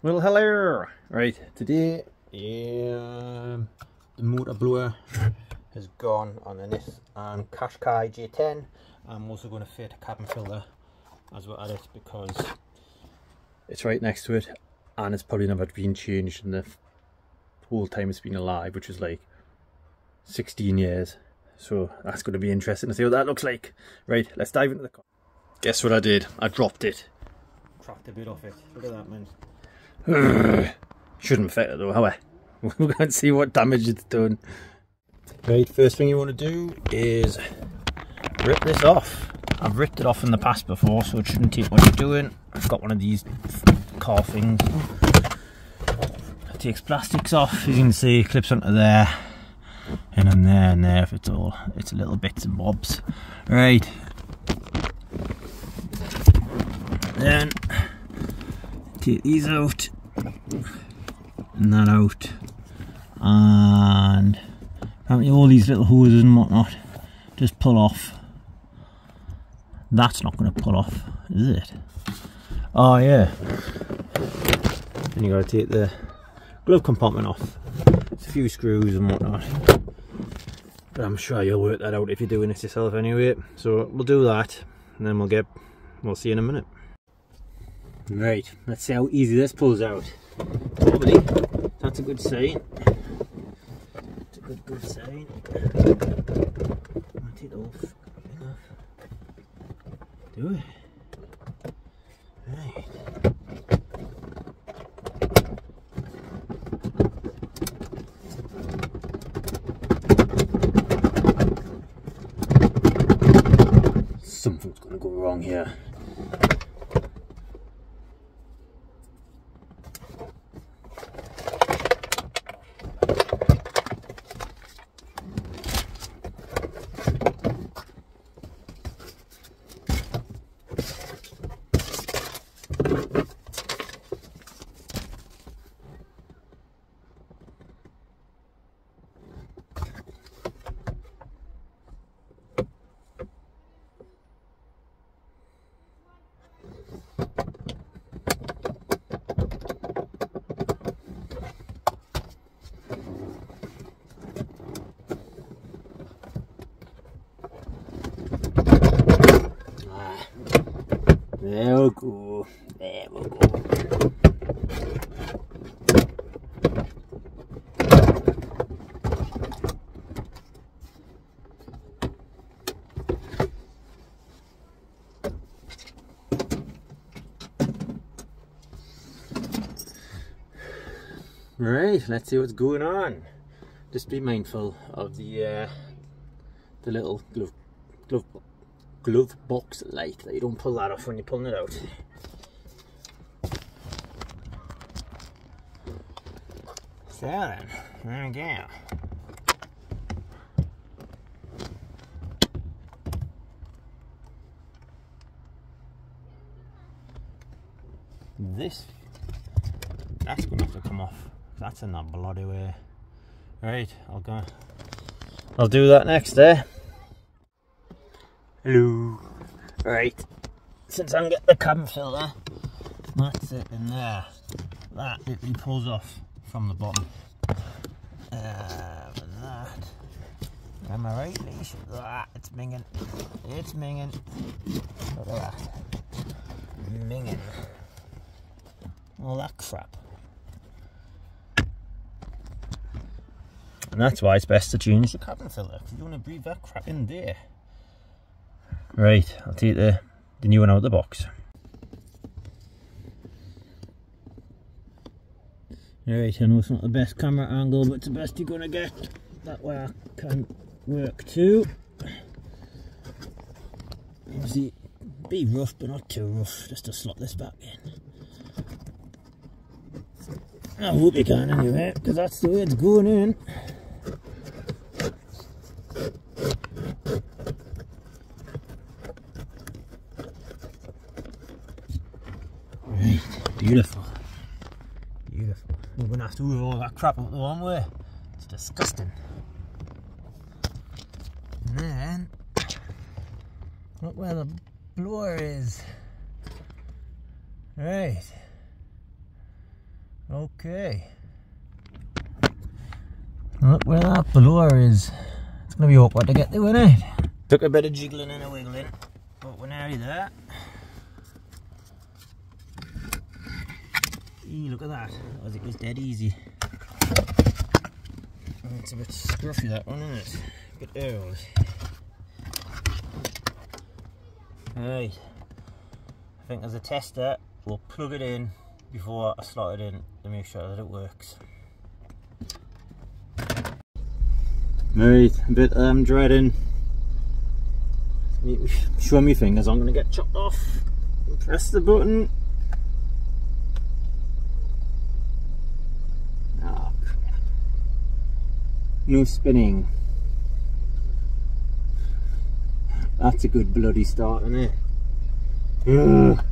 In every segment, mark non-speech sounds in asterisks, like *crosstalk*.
Well, hello. Right, today um, the motor blower *laughs* has gone on the Nissan Qashqai J10. I'm also going to fit a cabin filter as well at it because it's right next to it and it's probably never been changed in the whole time it's been alive, which is like 16 years. So that's going to be interesting to see what that looks like. Right, let's dive into the car. Guess what I did? I dropped it. Cracked a bit off it. Look at that, man. *sighs* Shouldn't fit it though, however. *laughs* We're going to see what damage it's done. Right, first thing you want to do is rip this off. I've ripped it off in the past before, so it shouldn't take much doing. I've got one of these car things. It takes plastics off, as you can see, clips onto there, and then there and there if it's all, it's a little bits and bobs. Right. Then take these out. And that out. And apparently all these little hoses and whatnot just pull off. That's not going to pull off is it? Oh yeah. Then you got to take the glove compartment off. It's a few screws and whatnot. But I'm sure you'll work that out if you're doing this yourself anyway. So we'll do that and then we'll get we'll see you in a minute Right, let's see how easy this pulls out. Probably, that's a good sign. It's a good, good sign. Take it off. Do it. Right. Something's gonna go wrong here. There we go. There we go. Right, let's see what's going on. Just be mindful of the uh, the little glove glove glove box light that you don't pull that off when you're pulling it out. So then, there we go. This, that's to have to come off. That's in that bloody way. Right, I'll go. I'll do that next, eh? Hello. Right. Since I'm getting the cabin filter, that's it in there. That literally pulls off from the bottom. Uh, and that. Am I right, Leash? It's minging. It's minging. Look at that. Minging. All that crap. And that's why it's best to change the cabin filter, because you want to breathe that crap in there. Right, I'll take the, the new one out of the box. Right, I know it's not the best camera angle, but it's the best you're going to get. That way I can work too. Obviously, be rough, but not too rough, just to slot this back in. I hope you can anyway, because that's the way it's going in. Right, beautiful. Beautiful. We're gonna have to move all that crap out the one way. It's disgusting. And then, look where the blower is. Right. Okay. Look where that blower is. It's gonna be awkward to get to, isn't it? Took a bit of jiggling and a wiggling, but we're nearly there. Eee, look at that. As it was dead easy. It's a bit scruffy that one, isn't it? A bit early. Right. I think as a tester, we'll plug it in before I slot it in to make sure that it works. Right, a bit um, dreading. Show me fingers, I'm gonna get chopped off. Press the button. Oh, no spinning. That's a good bloody start, isn't it? Ugh.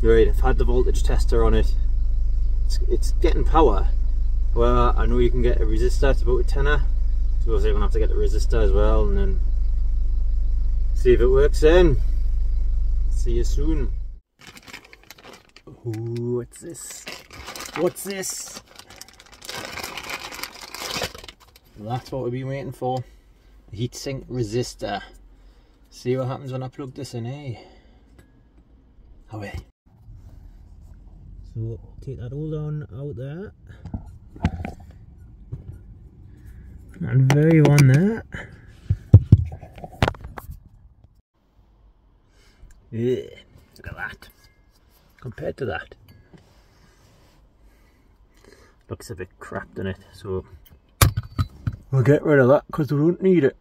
Right, I've had the voltage tester on it. It's, it's getting power. Well, I know you can get a resistor, it's about a tenner. So I'm gonna have to get the resistor as well and then see if it works then. See you soon. Ooh, what's this? What's this? That's what we've been waiting for. Heatsink resistor. See what happens when I plug this in, eh? Away. So take that all on out there. And very one there. Yeah, look at that. Compared to that. Looks a bit crap in it, so we'll get rid of that because we won't need it.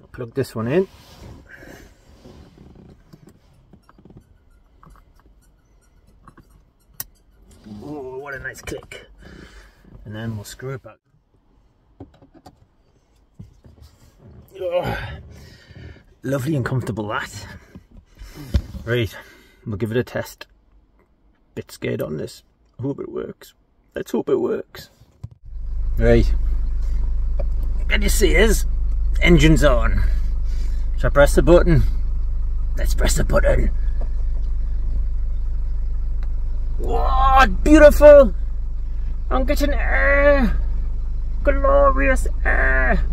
I'll plug this one in. Nice click. And then we'll screw it back. Oh, lovely and comfortable that. Right, we'll give it a test. Bit scared on this. Hope it works. Let's hope it works. Right. Can you see us? Engine's on. Should I press the button? Let's press the button. What beautiful! I'm getting air! Glorious air!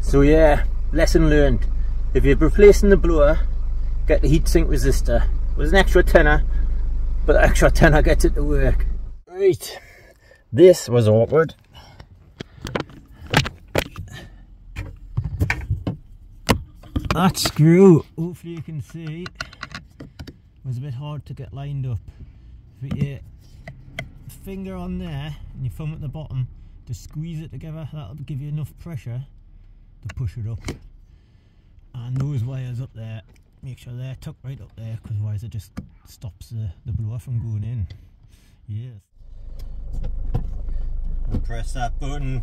So yeah, lesson learned. If you're replacing the blower, get the heatsink resistor. It was an extra tenner, but the extra tenner gets it to work. Right, this was awkward. That screw, hopefully you can see, was a bit hard to get lined up put your finger on there and your thumb at the bottom to squeeze it together that'll give you enough pressure to push it up. And those wires up there make sure they're tucked right up there because otherwise it just stops the, the blower from going in. Yes. Press that button.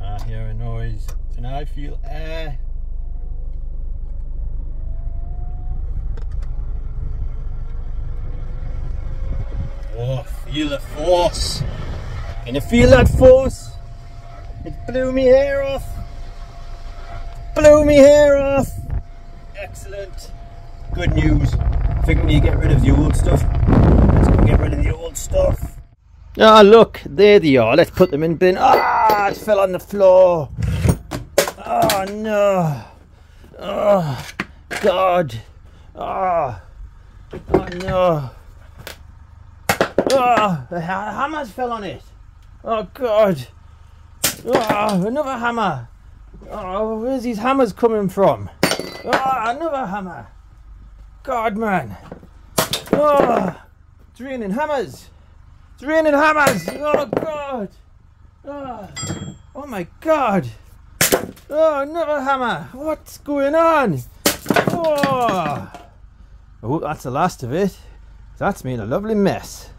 I hear a noise and I feel air Oh, feel the force. Can you feel that force? It blew me hair off. Blew me hair off. Excellent. Good news. Think we need to get rid of the old stuff. Let's go get rid of the old stuff. Ah, oh, look, there they are. Let's put them in bin. Ah, it fell on the floor. Oh, no. Oh, God. Oh, oh no. Oh, the hammers fell on it. Oh, God. Oh, another hammer. Oh, where's these hammers coming from? Oh, another hammer. God, man. Oh, it's raining hammers. It's raining hammers. Oh, God. Oh, oh my God. Oh, another hammer. What's going on? Oh, oh that's the last of it. That's made a lovely mess.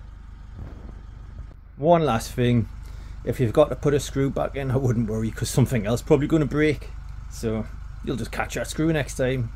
One last thing. If you've got to put a screw back in I wouldn't worry because something else probably going to break. So you'll just catch that screw next time